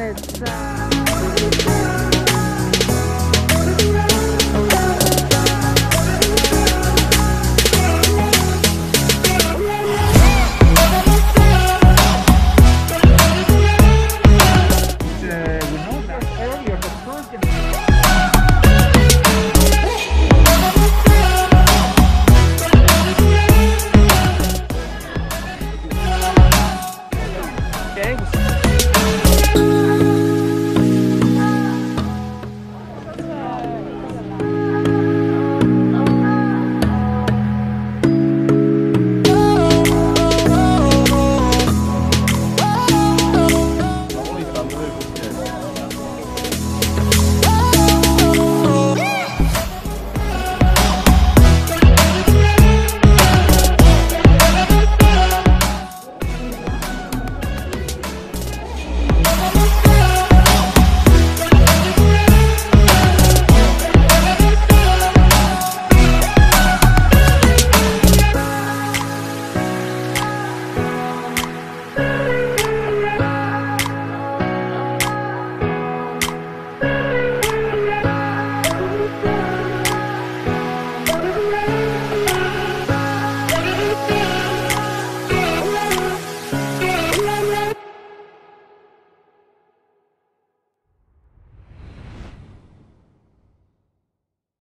It's, uh...